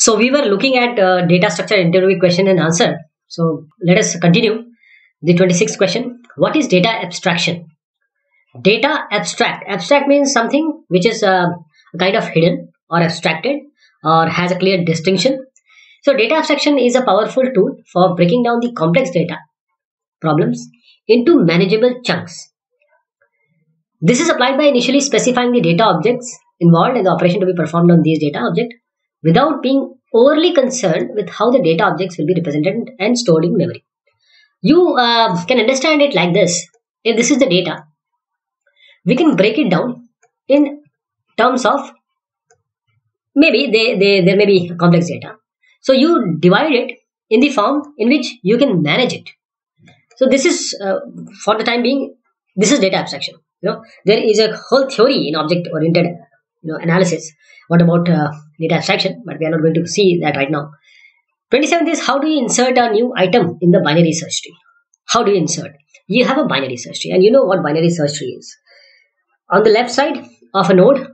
So we were looking at uh, data structure interview question and answer. So let us continue. The 26th question. What is data abstraction? Data abstract. Abstract means something which is uh, kind of hidden or abstracted or has a clear distinction. So data abstraction is a powerful tool for breaking down the complex data problems into manageable chunks. This is applied by initially specifying the data objects involved in the operation to be performed on these data object without being overly concerned with how the data objects will be represented and stored in memory. You uh, can understand it like this. If this is the data, we can break it down in terms of maybe they, they, there may be complex data. So you divide it in the form in which you can manage it. So this is, uh, for the time being, this is data abstraction. You know, there is a whole theory in object-oriented you know analysis. What about uh, data abstraction? But we are not going to see that right now. 27th is how do you insert a new item in the binary search tree? How do you insert? You have a binary search tree, and you know what binary search tree is. On the left side of a node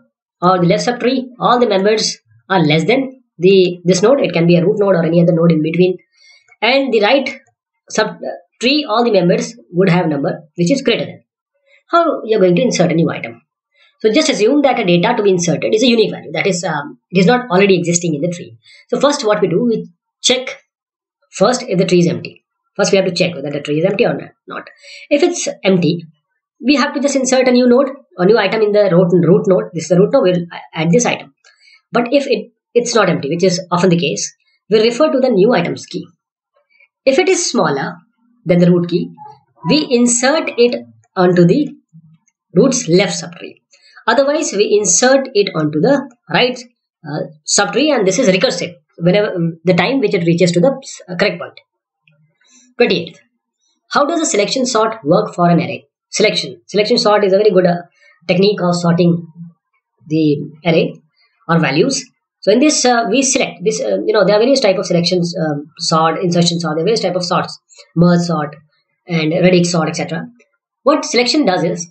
or the left subtree, all the members are less than the this node. It can be a root node or any other node in between. And the right sub tree, all the members would have number which is greater than. How you're going to insert a new item? So just assume that a data to be inserted is a unique value. That is, um, it is not already existing in the tree. So first, what we do, we check first if the tree is empty. First, we have to check whether the tree is empty or not. If it's empty, we have to just insert a new node, a new item in the root, root node. This is the root node. We'll add this item. But if it it's not empty, which is often the case, we refer to the new items key. If it is smaller than the root key, we insert it onto the root's left subtree. Otherwise, we insert it onto the right uh, subtree and this is recursive whenever the time which it reaches to the uh, correct point. 28th. How does a selection sort work for an array? Selection. Selection sort is a very good uh, technique of sorting the array or values. So in this, uh, we select this. Uh, you know, there are various type of selections: um, sort, insertion sort. There are various type of sorts: merge sort and radix sort, etc. What selection does is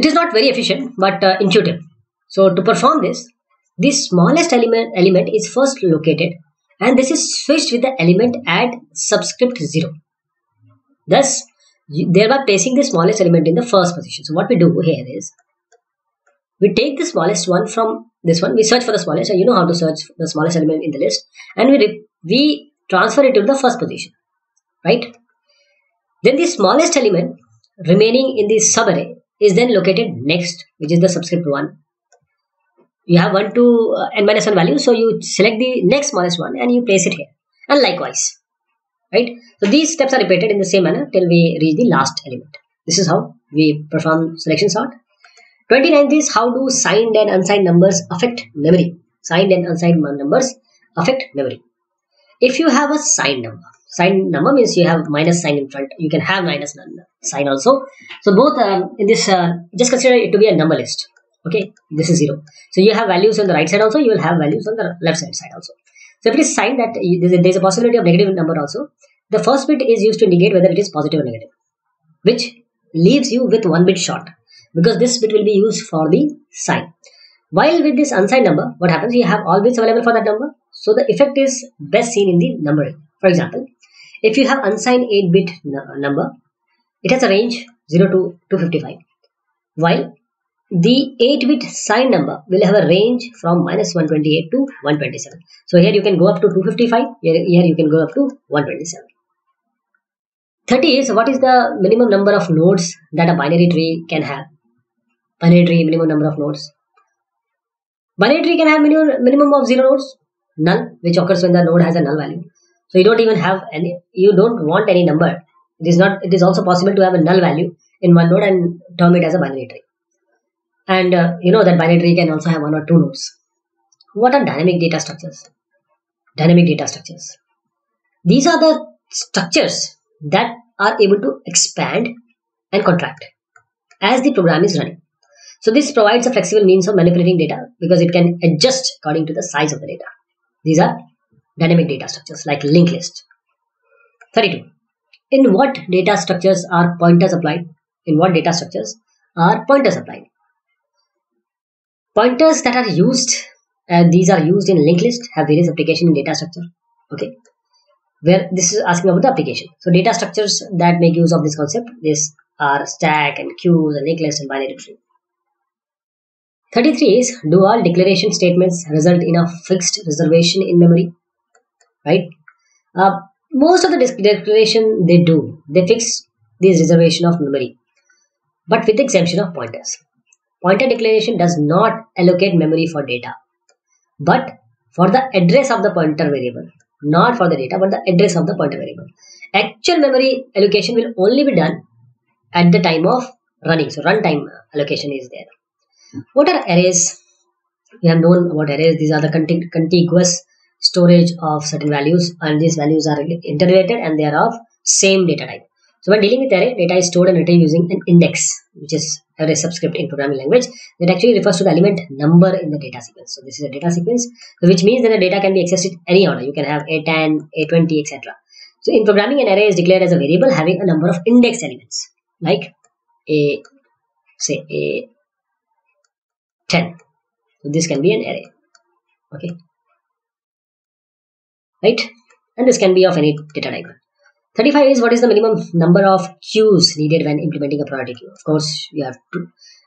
it is not very efficient but uh, intuitive. So to perform this, the smallest element, element is first located and this is switched with the element at subscript 0. Thus, thereby placing the smallest element in the first position. So what we do here is, we take the smallest one from this one, we search for the smallest, so you know how to search the smallest element in the list, and we, we transfer it to the first position, right? Then the smallest element remaining in the subarray is then located next, which is the subscript 1. You have 1 to uh, n minus 1 value, so you select the next smallest one and you place it here. And likewise, right? So these steps are repeated in the same manner till we reach the last element. This is how we perform selection sort. 29th is how do signed and unsigned numbers affect memory. Signed and unsigned numbers affect memory. If you have a signed number, sign number means you have minus sign in front. You can have minus sign also. So both um, in this uh, just consider it to be a number list. Okay? This is zero. So you have values on the right side also you will have values on the left side side also. So if it is signed that there is a possibility of negative number also the first bit is used to indicate whether it is positive or negative which leaves you with one bit short because this bit will be used for the sign. While with this unsigned number what happens? You have all bits available for that number. So the effect is best seen in the numbering. For example if you have unsigned 8-bit number, it has a range 0 to 255. While the 8-bit signed number will have a range from minus 128 to 127. So here you can go up to 255, here, here you can go up to 127. 30 is what is the minimum number of nodes that a binary tree can have? Binary tree minimum number of nodes. Binary tree can have minimum, minimum of 0 nodes, null, which occurs when the node has a null value. So you don't even have any, you don't want any number. It is not, it is also possible to have a null value in one node and term it as a binary tree. And uh, you know that binary tree can also have one or two nodes. What are dynamic data structures? Dynamic data structures. These are the structures that are able to expand and contract as the program is running. So this provides a flexible means of manipulating data because it can adjust according to the size of the data. These are dynamic data structures like linked list. 32. In what data structures are pointers applied? In what data structures are pointers applied? Pointers that are used uh, these are used in linked list have various application in data structure okay where this is asking about the application so data structures that make use of this concept this are stack and queues and linked list and binary tree 33 is do all declaration statements result in a fixed reservation in memory right? Uh, most of the declaration they do they fix this reservation of memory but with the exemption of pointers. Pointer declaration does not allocate memory for data but for the address of the pointer variable not for the data but the address of the pointer variable. Actual memory allocation will only be done at the time of running so runtime allocation is there. What are arrays? We have known about arrays. These are the contiguous storage of certain values and these values are interrelated and they are of same data type. So when dealing with array data is stored and written using an index which is array subscript in programming language that actually refers to the element number in the data sequence. So this is a data sequence which means that the data can be accessed in any order. You can have a10 a20 etc so in programming an array is declared as a variable having a number of index elements like a say a 10 so this can be an array. Okay right? And this can be of any data type. 35 is what is the minimum number of queues needed when implementing a priority queue. Of course you have two,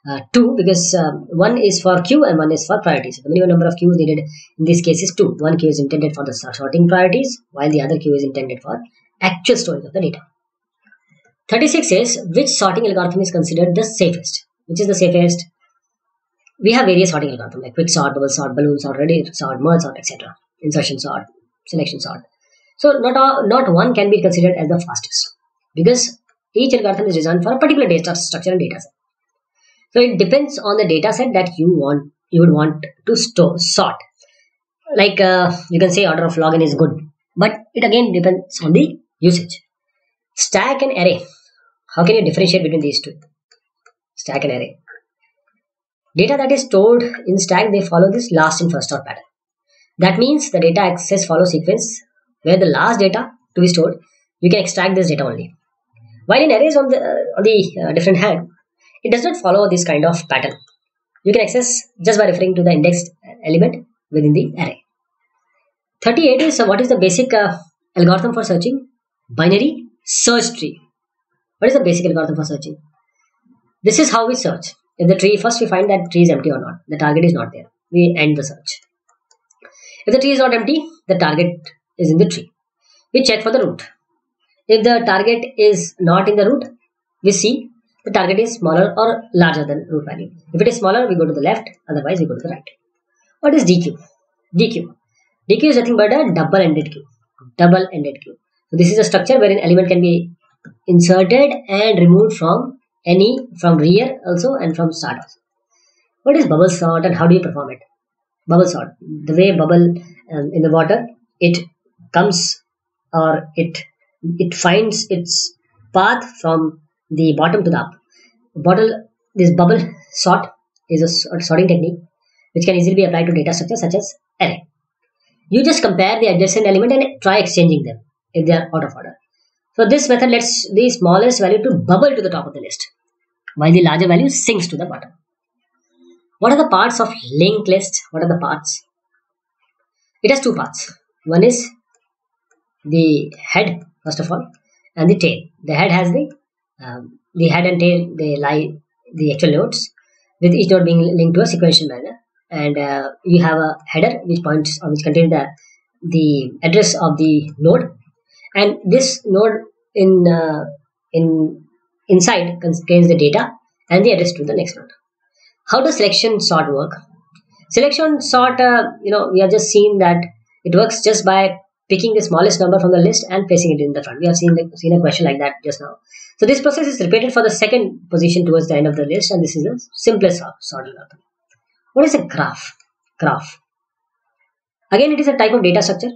uh, two because um, one is for queue and one is for priorities so the minimum number of queues needed in this case is two. One queue is intended for the sorting priorities while the other queue is intended for actual storage of the data. 36 is which sorting algorithm is considered the safest? Which is the safest? We have various sorting algorithms like quick sort, bubble sort, balloon sort, ready sort, merge sort, etc. Insertion sort, selection sort. So not all, not one can be considered as the fastest because each algorithm is designed for a particular data structure and data set. So it depends on the data set that you want you would want to store sort. Like uh, you can say order of log n is good, but it again depends on the usage. Stack and array. How can you differentiate between these two? Stack and array. Data that is stored in stack, they follow this last in first out pattern. That means the data access follow sequence where the last data to be stored, you can extract this data only. While in arrays on the, uh, on the uh, different hand, it does not follow this kind of pattern. You can access just by referring to the indexed element within the array. 38 is uh, what is the basic uh, algorithm for searching? Binary search tree. What is the basic algorithm for searching? This is how we search. In the tree, first we find that tree is empty or not. The target is not there. We end the search. If the tree is not empty, the target is in the tree. We check for the root. If the target is not in the root, we see the target is smaller or larger than root value. If it is smaller, we go to the left, otherwise we go to the right. What is dequeue? Dequeue. Dequeue is nothing but a double-ended queue. Double-ended queue. So this is a structure where an element can be inserted and removed from any from rear also and from start also. What is bubble sort and how do you perform it? Bubble sort. The way bubble um, in the water, it comes or it it finds its path from the bottom to the up. Bottle this bubble sort is a sorting technique which can easily be applied to data structures such as array. You just compare the adjacent element and try exchanging them if they are out of order. So this method lets the smallest value to bubble to the top of the list, while the larger value sinks to the bottom. What are the parts of linked list? What are the parts? It has two parts. One is the head, first of all, and the tail. The head has the um, the head and tail. They lie the actual nodes, with each node being linked to a sequential manner. And uh, you have a header which points or which contains the the address of the node and this node in uh, in inside contains the data and the address to the next node how does selection sort work selection sort uh, you know we have just seen that it works just by picking the smallest number from the list and placing it in the front we have seen the, seen a question like that just now so this process is repeated for the second position towards the end of the list and this is the simplest sort, what is a graph graph again it is a type of data structure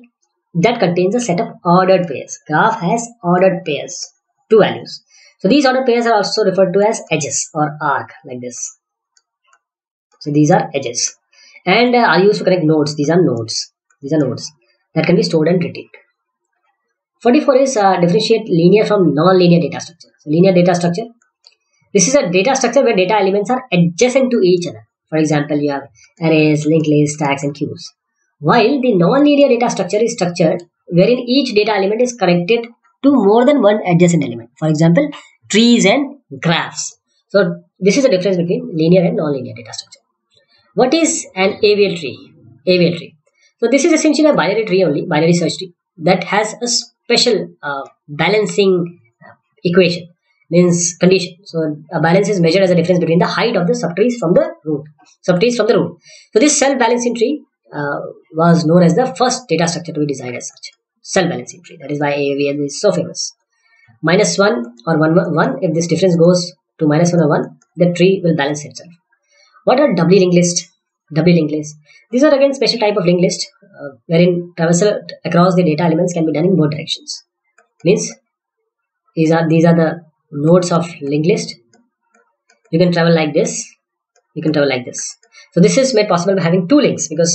that contains a set of ordered pairs. Graph has ordered pairs, two values. So these ordered pairs are also referred to as edges or arc like this. So these are edges and uh, are used to connect nodes. These are nodes. These are nodes that can be stored and retrieved. 44 is uh, differentiate linear from non-linear data structure. So linear data structure. This is a data structure where data elements are adjacent to each other. For example, you have arrays, linked lists, stacks, and queues. While the non-linear data structure is structured wherein each data element is connected to more than one adjacent element. For example, trees and graphs. So this is the difference between linear and non-linear data structure. What is an AVL tree? AVL tree. So this is essentially a binary tree only, binary search tree that has a special uh, balancing uh, equation means condition. So a balance is measured as a difference between the height of the subtrees from the root, subtrees from the root. So this self-balancing tree uh, was known as the first data structure to be designed as such, self-balancing tree. That is why AVL is so famous. Minus one or one one. If this difference goes to minus one or one, the tree will balance itself. What are doubly linked list? Doubly linked list. These are again special type of linked list uh, wherein traversal across the data elements can be done in both directions. Means these are these are the nodes of linked list you can travel like this you can travel like this so this is made possible by having two links because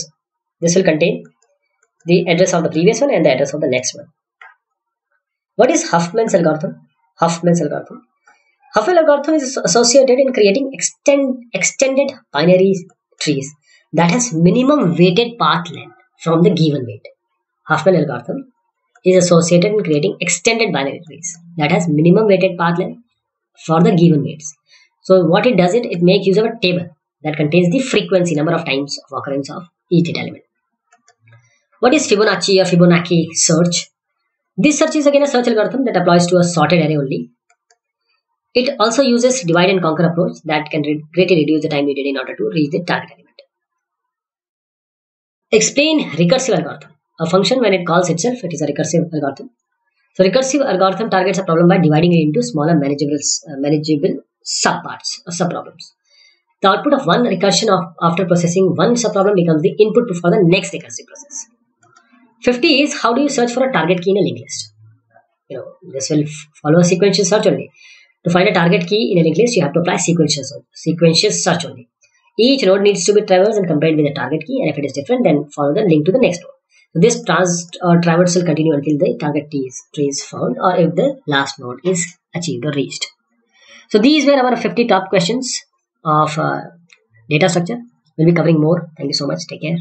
this will contain the address of the previous one and the address of the next one what is huffman's algorithm huffman's algorithm huffman algorithm is associated in creating extend, extended binary trees that has minimum weighted path length from the given weight huffman algorithm is associated in creating extended binary trees that has minimum weighted path length for the given weights. So what it does it, it makes use of a table that contains the frequency number of times of occurrence of each element. What is Fibonacci or Fibonacci search? This search is again a search algorithm that applies to a sorted array only. It also uses divide and conquer approach that can greatly reduce the time needed in order to reach the target element. Explain recursive algorithm. A function when it calls itself, it is a recursive algorithm. So recursive algorithm targets a problem by dividing it into smaller manageable, uh, manageable subparts or subproblems. The output of one recursion of after processing one subproblem becomes the input for the next recursive process. 50 is how do you search for a target key in a linked list? You know, this will follow a sequential search only. To find a target key in a linked list, you have to apply sequential, sequential search only. Each node needs to be traversed and compared with the target key, and if it is different, then follow the link to the next node. This trans or traverse will continue until the target tree is found or if the last node is achieved or reached. So these were our 50 top questions of uh, data structure. We'll be covering more. Thank you so much. Take care.